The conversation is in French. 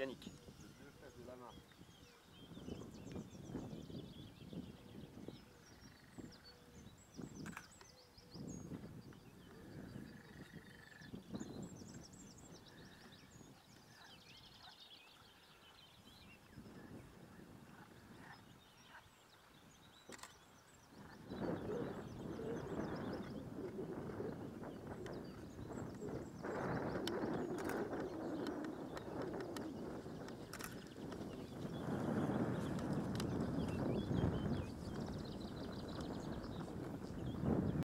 Yannick.